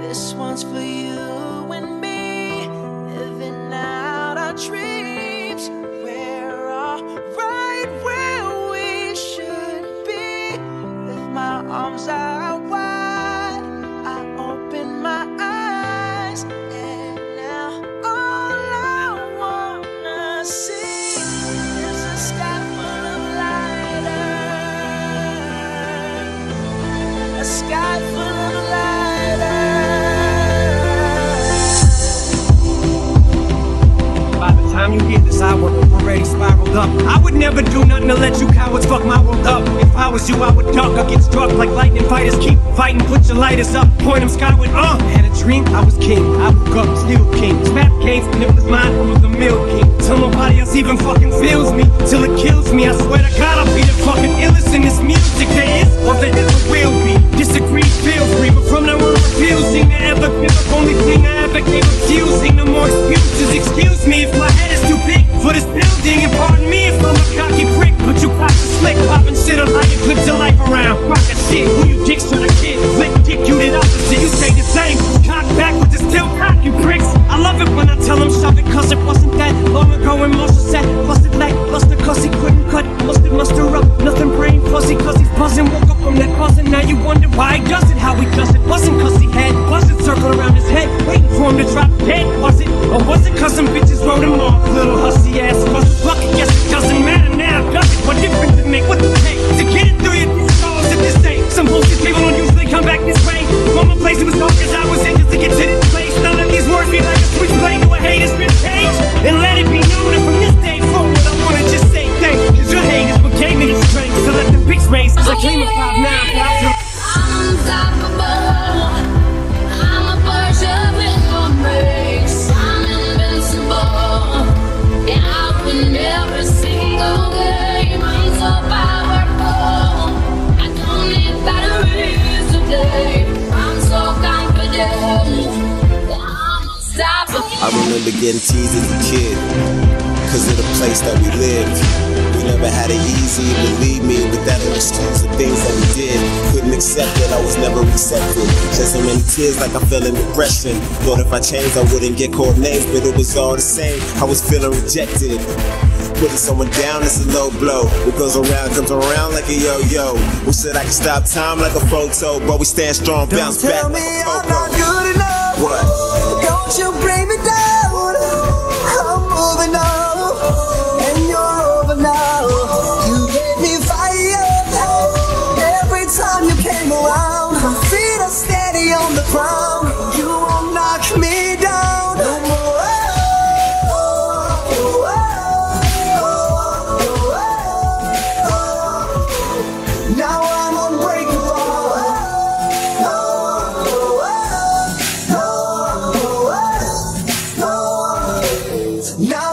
This one's for you and never do nothing to let you cowards fuck my world up. If I was you, I would duck or get struck like lightning fighters. Keep fighting, put your lighters up, point them skyward. Uh, had a dream, I was king. I woke up, still king. Smack came, and it was mine, I was the mill king. Till nobody else even fucking feels me, till it kills me. I swear to God, I'll be the fucking illest in this music there is, or there ever will be. Disagree, feel free, but from now on, refusing to ever give up. Only thing I ever came refusing. No more excuses. Excuse me if my head is too big for this let the bitch raise. Cause I came up five nine, five Unstoppable. I'm a Porsche with no brakes. I'm invincible. And I win every single game. I'm so powerful. I don't need batteries today. I'm so confident. I'm unstoppable. I remember getting teased as a kid, cause of the place that we lived. Never had it easy, believe me, but that don't excuse the things that we did. Couldn't accept it, I was never accepted. Shed so many tears like I fell in depression. Thought if I changed, I wouldn't get called names, but it was all the same. I was feeling rejected. Putting someone down is a low blow. What goes around comes around like a yo-yo. We said I could stop time like a photo, but we stand strong, bounce back Tell like me a I'm not good enough. What? Now